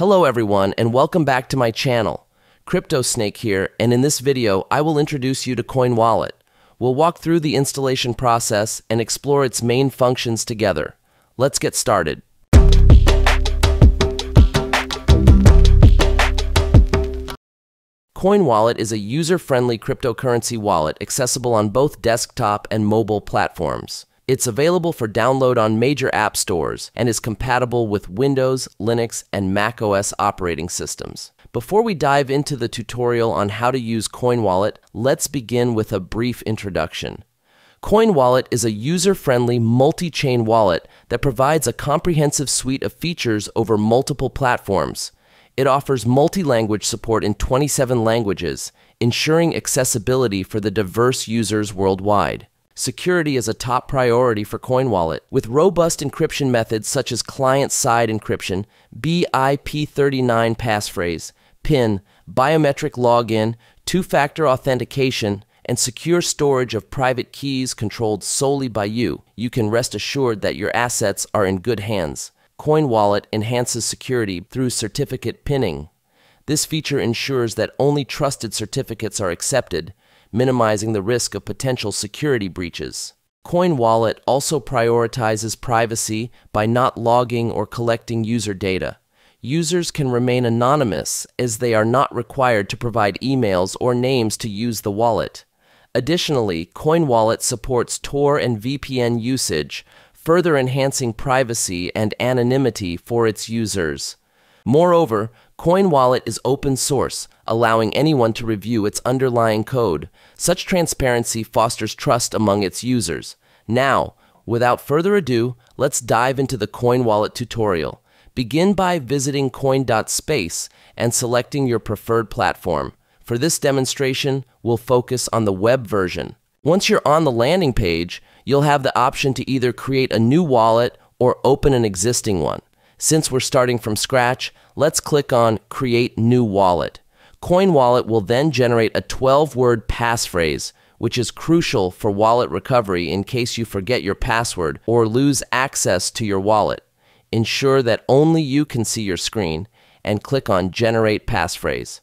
Hello everyone and welcome back to my channel. Crypto Snake here and in this video I will introduce you to Coin Wallet. We'll walk through the installation process and explore its main functions together. Let's get started. Coin Wallet is a user-friendly cryptocurrency wallet accessible on both desktop and mobile platforms. It's available for download on major app stores and is compatible with Windows, Linux, and Mac OS operating systems. Before we dive into the tutorial on how to use Coin Wallet, let's begin with a brief introduction. Coin Wallet is a user-friendly multi-chain wallet that provides a comprehensive suite of features over multiple platforms. It offers multi-language support in 27 languages, ensuring accessibility for the diverse users worldwide. Security is a top priority for CoinWallet. With robust encryption methods such as client-side encryption, BIP39 passphrase, PIN, biometric login, two-factor authentication, and secure storage of private keys controlled solely by you, you can rest assured that your assets are in good hands. CoinWallet enhances security through certificate pinning. This feature ensures that only trusted certificates are accepted, minimizing the risk of potential security breaches. CoinWallet also prioritizes privacy by not logging or collecting user data. Users can remain anonymous as they are not required to provide emails or names to use the wallet. Additionally, CoinWallet supports Tor and VPN usage, further enhancing privacy and anonymity for its users. Moreover, CoinWallet is open source, allowing anyone to review its underlying code. Such transparency fosters trust among its users. Now, without further ado, let's dive into the CoinWallet tutorial. Begin by visiting coin.space and selecting your preferred platform. For this demonstration, we'll focus on the web version. Once you're on the landing page, you'll have the option to either create a new wallet or open an existing one. Since we're starting from scratch, let's click on Create New Wallet. Coin Wallet will then generate a 12 word passphrase, which is crucial for wallet recovery in case you forget your password or lose access to your wallet. Ensure that only you can see your screen and click on Generate Passphrase.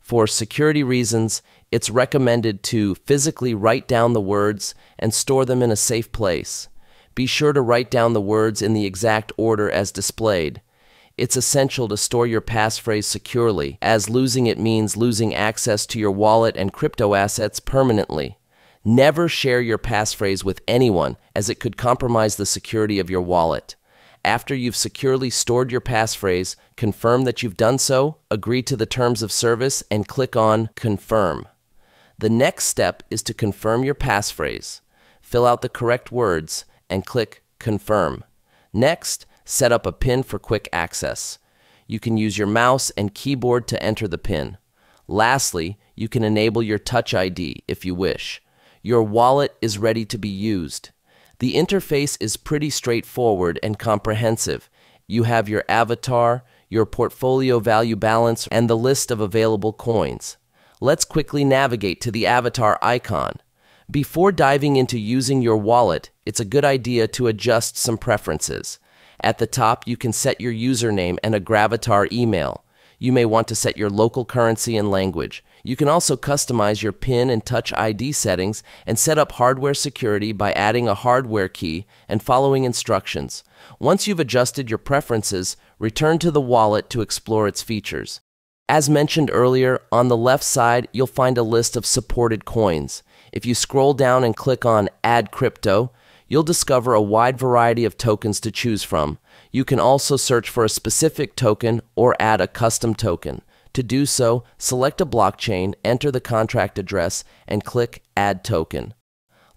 For security reasons, it's recommended to physically write down the words and store them in a safe place. Be sure to write down the words in the exact order as displayed. It's essential to store your passphrase securely, as losing it means losing access to your wallet and crypto assets permanently. Never share your passphrase with anyone, as it could compromise the security of your wallet. After you've securely stored your passphrase, confirm that you've done so, agree to the terms of service, and click on Confirm. The next step is to confirm your passphrase. Fill out the correct words and click Confirm. Next, set up a PIN for quick access. You can use your mouse and keyboard to enter the PIN. Lastly, you can enable your Touch ID if you wish. Your wallet is ready to be used. The interface is pretty straightforward and comprehensive. You have your avatar, your portfolio value balance, and the list of available coins let's quickly navigate to the avatar icon. Before diving into using your wallet, it's a good idea to adjust some preferences. At the top, you can set your username and a Gravatar email. You may want to set your local currency and language. You can also customize your PIN and Touch ID settings and set up hardware security by adding a hardware key and following instructions. Once you've adjusted your preferences, return to the wallet to explore its features. As mentioned earlier, on the left side, you'll find a list of supported coins. If you scroll down and click on Add Crypto, you'll discover a wide variety of tokens to choose from. You can also search for a specific token or add a custom token. To do so, select a blockchain, enter the contract address, and click Add Token.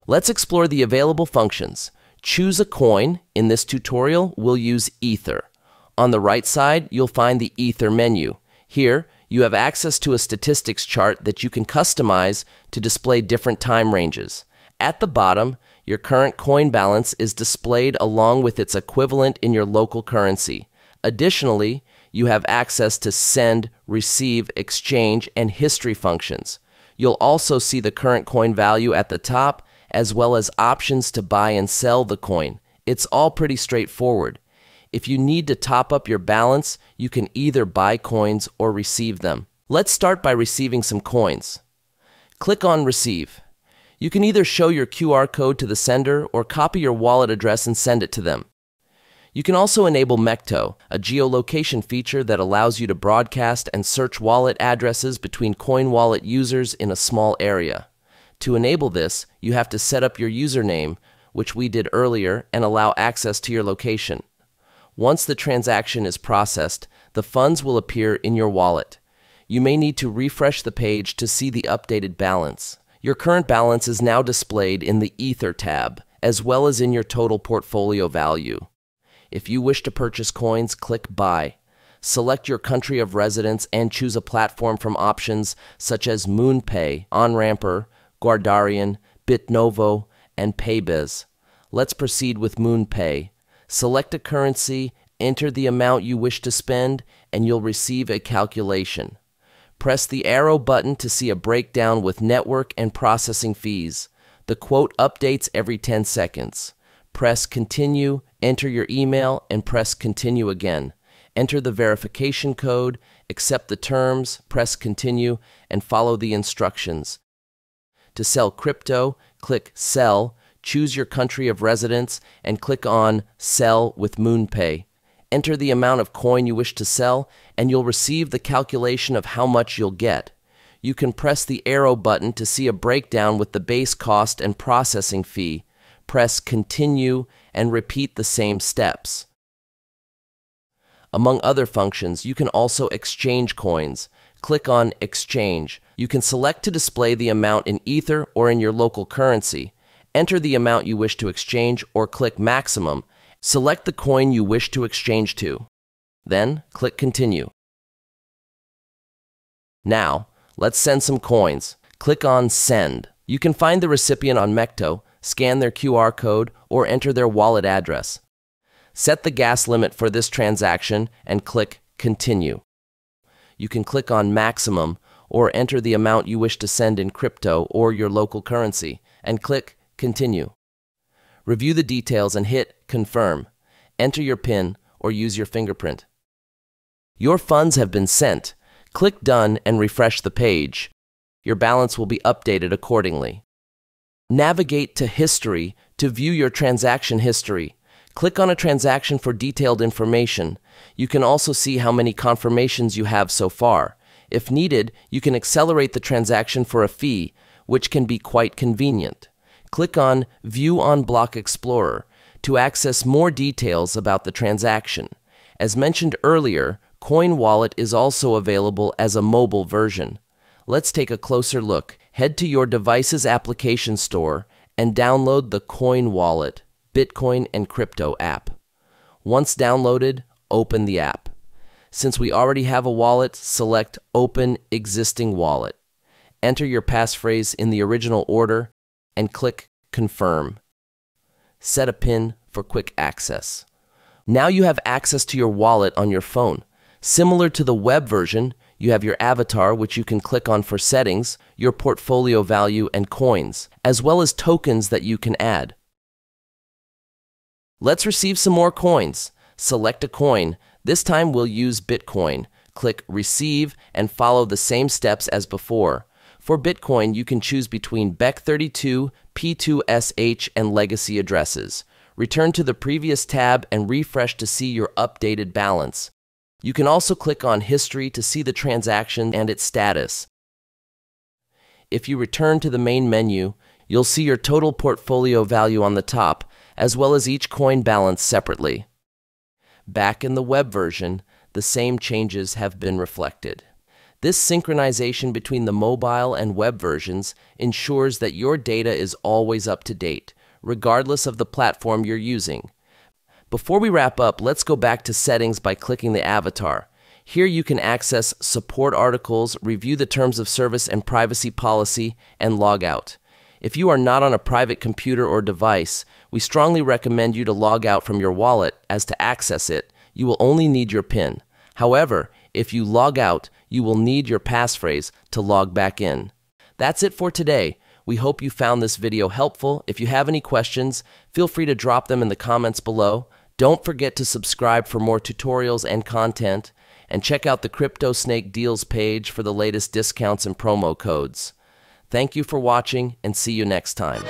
Let's explore the available functions. Choose a coin. In this tutorial, we'll use Ether. On the right side, you'll find the Ether menu. Here, you have access to a statistics chart that you can customize to display different time ranges. At the bottom, your current coin balance is displayed along with its equivalent in your local currency. Additionally, you have access to send, receive, exchange, and history functions. You'll also see the current coin value at the top, as well as options to buy and sell the coin. It's all pretty straightforward. If you need to top up your balance, you can either buy coins or receive them. Let's start by receiving some coins. Click on Receive. You can either show your QR code to the sender or copy your wallet address and send it to them. You can also enable Mecto, a geolocation feature that allows you to broadcast and search wallet addresses between Coin Wallet users in a small area. To enable this, you have to set up your username, which we did earlier, and allow access to your location. Once the transaction is processed, the funds will appear in your wallet. You may need to refresh the page to see the updated balance. Your current balance is now displayed in the Ether tab, as well as in your total portfolio value. If you wish to purchase coins, click Buy. Select your country of residence and choose a platform from options such as MoonPay, OnRamper, Guardarian, BitNovo, and Paybis. Let's proceed with MoonPay. Select a currency, enter the amount you wish to spend, and you'll receive a calculation. Press the arrow button to see a breakdown with network and processing fees. The quote updates every 10 seconds. Press Continue, enter your email, and press Continue again. Enter the verification code, accept the terms, press Continue, and follow the instructions. To sell crypto, click Sell, choose your country of residence, and click on Sell with MoonPay. Enter the amount of coin you wish to sell, and you'll receive the calculation of how much you'll get. You can press the arrow button to see a breakdown with the base cost and processing fee press Continue, and repeat the same steps. Among other functions, you can also exchange coins. Click on Exchange. You can select to display the amount in Ether or in your local currency. Enter the amount you wish to exchange or click Maximum. Select the coin you wish to exchange to. Then, click Continue. Now, let's send some coins. Click on Send. You can find the recipient on Mecto scan their QR code, or enter their wallet address. Set the gas limit for this transaction and click Continue. You can click on Maximum or enter the amount you wish to send in crypto or your local currency and click Continue. Review the details and hit Confirm. Enter your PIN or use your fingerprint. Your funds have been sent. Click Done and refresh the page. Your balance will be updated accordingly. Navigate to History to view your transaction history. Click on a transaction for detailed information. You can also see how many confirmations you have so far. If needed, you can accelerate the transaction for a fee, which can be quite convenient. Click on View on Block Explorer to access more details about the transaction. As mentioned earlier, Coin Wallet is also available as a mobile version. Let's take a closer look head to your device's application store and download the Coin Wallet, Bitcoin and Crypto app. Once downloaded, open the app. Since we already have a wallet, select Open Existing Wallet. Enter your passphrase in the original order and click Confirm. Set a PIN for quick access. Now you have access to your wallet on your phone. Similar to the web version, you have your avatar, which you can click on for settings, your portfolio value, and coins, as well as tokens that you can add. Let's receive some more coins. Select a coin. This time we'll use Bitcoin. Click Receive and follow the same steps as before. For Bitcoin, you can choose between Bech32, P2SH, and legacy addresses. Return to the previous tab and refresh to see your updated balance. You can also click on History to see the transaction and its status. If you return to the main menu, you'll see your total portfolio value on the top, as well as each coin balance separately. Back in the web version, the same changes have been reflected. This synchronization between the mobile and web versions ensures that your data is always up to date, regardless of the platform you're using. Before we wrap up, let's go back to settings by clicking the avatar. Here you can access support articles, review the terms of service and privacy policy, and log out. If you are not on a private computer or device, we strongly recommend you to log out from your wallet as to access it, you will only need your PIN. However, if you log out, you will need your passphrase to log back in. That's it for today. We hope you found this video helpful. If you have any questions, feel free to drop them in the comments below. Don't forget to subscribe for more tutorials and content, and check out the Crypto Snake Deals page for the latest discounts and promo codes. Thank you for watching, and see you next time.